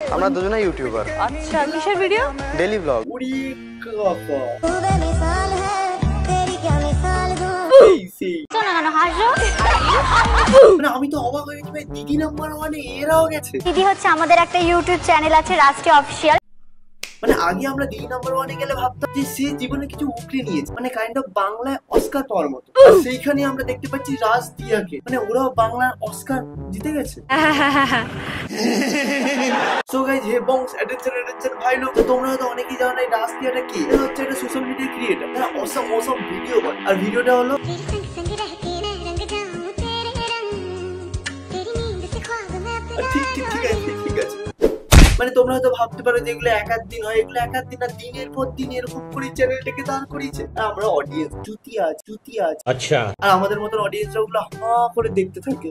আমরা দুজনে ইউটিউবার আচ্ছা কিসের ভিডিও ডেইলি ব্লগ ওয়ানে এরাও আমাদের একটা ইউটিউব চ্যানেল আছে অফিসিয়াল মানে আগে আমরা ওয়ানে গেলে ভাবতাম জীবনে কিছু মানে কাইন্ড অফ বাংলায় অস্কার সেইখানে আমরা দেখতে পাচ্ছি রাজ দিয়াকে মানে ওরাও বাংলার অস্কার জিতে গেছে। সো গাইজ হে বংস অ্যাটেনশন অ্যাটেনশন ভাই লোক তোমরা হয়তো অনেকেই জানো না এই রাজ এটা কি এটা হচ্ছে একটা সোশ্যাল মিডিয়া ক্রিয়েটার তারা অসম অসম ভিডিও করে আর ভিডিওটা হলো মানে তোমরা হয়তো ভাবতে পারো যে এগুলো এক দিন হয় এগুলো এক দিন না দিনের পর দিন এরকম করে চ্যানেলটাকে দাঁড় করিয়েছে। আমরা অডিয়েন্স জুতি আজ জুতি আজ। আচ্ছা। আর আমাদের মতন অডিয়েন্স ওগুলো হা করে দেখতে থাকে।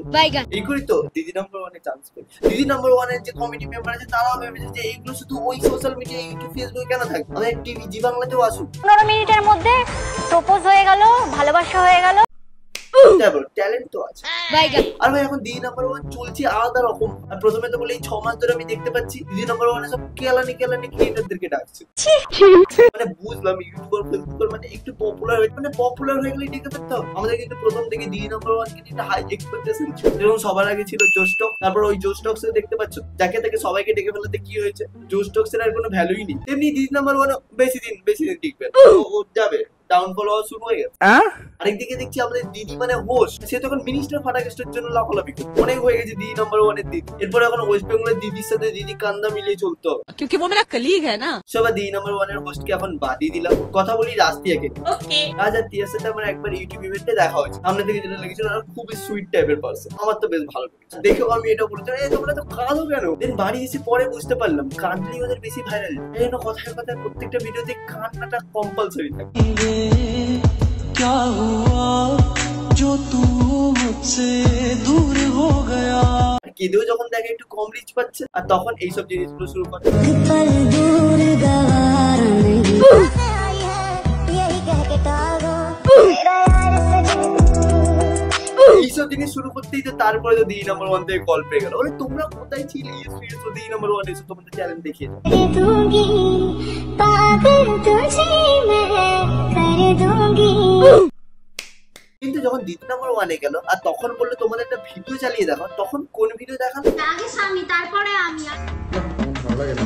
এই করি তো দিদি নাম্বার ওয়ানে চান্স পাই। দিদি নাম্বার ওয়ানের যে কমিটি মেম্বার আছে তারাও ভেবেছে যে এইগুলো শুধু ওই সোশ্যাল মিডিয়া ইউটিউব ফেসবুক কেন থাকে আমাদের টিভি জি বাংলাতেও আসুক। পনেরো মিনিটের মধ্যে প্রপোজ হয়ে গেল ভালোবাসা হয়ে গেল ট্যালেন্ট তো আছে। আর ভাই এখন দিদি নাম্বার ওয়ান চলছে আলাদা রকম। আর প্রথমে তো বলে এই ছ মাস ধরে আমি দেখতে পাচ্ছি দিদি নাম্বার ওয়ানে সব কেলানি কেলানি ক্রিয়েটারদেরকে ডাকছে। মানে বুঝলাম ইউটিউবার ফেসবুকার মানে একটু পপুলার হয়ে মানে পপুলার হয়ে গেলে ডেকে থাকতে হবে আমাদের কিন্তু প্রথম থেকে দিদি নাম্বার ওয়ান একটা হাই এক্সপেকটেশন ছিল। যেমন সবার আগে ছিল জোস্টক তারপর ওই জোস্টক্স দেখতে পাচ্ছ যাকে তাকে সবাইকে ডেকে ফেলাতে কি হয়েছে? জোস্টক্স এর আর কোনো ভ্যালুই নেই। তেমনি দিদি নাম্বার ওয়ান বেশি দিন বেশি দিন টিকবে ও যাবে। ডাউনফল হওয়া শুরু হয়ে গেছে আরেকদিকে দেখছি আমাদের দিদি মানে হোস্ট সে তখন মিনিস্টার ফাটাকেস্টের জন্য লাফালাফি করছে অনেক হয়ে গেছে দিদি নাম্বার ওয়ানের দিদি এরপর এখন ওয়েস্ট বেঙ্গলের দিদির সাথে দিদি কান্দা মিলিয়ে চলতো क्योंकि वो मेरा कलीग है ना সবাই দিদি নাম্বার ওয়ানের হোস্টকে এখন বাদিয়ে দিলাম কথা বলি রাস্তিয়াকে ओके রাজ আর তিয়ার সাথে আমার একবার ইউটিউব ইভেন্টে দেখা হয়েছে সামনে থেকে যেটা লেগেছিল ওরা খুবই সুইট টাইপের পার্সন আমার তো বেশ ভালো লেগেছে দেখেও আমি এটা বলছি এই তোমরা তো কাঁদো কেন দেন বাড়ি এসে পরে বুঝতে পারলাম কাঁদলেই ওদের বেশি ভাইরাল এই জন্য কথায় কথায় প্রত্যেকটা ভিডিওতে কান্নাটা কম্পালসরি থাকে क्या हुआ जो तू मुझसे दूर हो गया আর কেঁদেও যখন দেখে একটু কম রিচ পাচ্ছে আর তখন এইসব জিনিসগুলো শুরু করে पल दूर गवारा नहीं आई है यही कह के टाल दो मेरा यार सजन এইসব জিনিস শুরু করতেই তো তারপরে তো দিই নাম্বার ওয়ান থেকে কল পেয়ে গেল বলে তোমরা কোথায় ছিলে এসো এসো দিই নাম্বার ওয়ান এসো তোমাদের চ্যালেঞ্জ দেখিয়ে কিন্তু যখন দ্বিতীয় নম্বর ওয়ানে গেল আর তখন বলল তোমাদের একটা ভিডিও চালিয়ে দেখো তখন কোন ভিডিও আগে স্বামী তারপরে আমি। ভালো লাগে না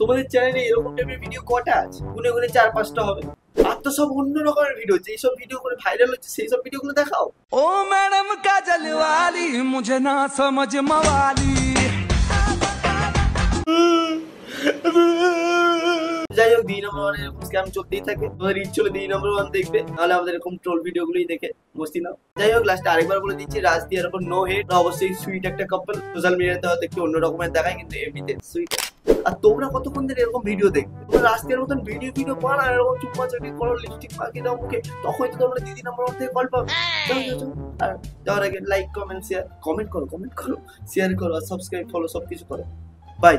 তোমাদের চ্যানেলে এরকম টাইপের ভিডিও কটা আছে? গুনে গুনে চার পাঁচটা হবে। তো সব অন্য রকমের ভিডিও যে সব ভিডিও গুলো ভাইরাল হচ্ছে সেই সব ভিডিওগুলো দেখাও। ও ম্যাডাম কাজল ওয়ালি মুঝে না সমঝ মওয়ালি। যাই হোক দুই নম্বর ওয়ান এরকম স্ক্যাম চলতেই থাকে। তোমাদের দুই নম্বর ওয়ান দেখবে। নাহলে আমাদের এরকম ট্রোল ভিডিওগুলোই দেখে বসতি না যাই হোক লাস্টে আরেকবার বলে দিচ্ছি রাজ দিয়ার ওপর নো হেড অবশ্যই সুইট একটা কাপল সোশ্যাল মিডিয়াতে হয়তো একটু অন্য রকমের দেখায় কিন্তু এমনিতে সুইট আর তোমরা কতক্ষণ ধরে এরকম ভিডিও দেখবে? তোমরা রাস্তার মতন ভিডিও ভিডিও বানা এরকম চুপা চাকরি করো লিপস্টিক পাকি দাও মুখে তখন তো তোমরা দিদি নাম্বার ওয়ান থেকে কল পাবে। আর যাওয়ার আগে লাইক কমেন্ট শেয়ার কমেন্ট করো কমেন্ট করো শেয়ার করো আর সাবস্ক্রাইব ফলো সব কিছু করো। বাই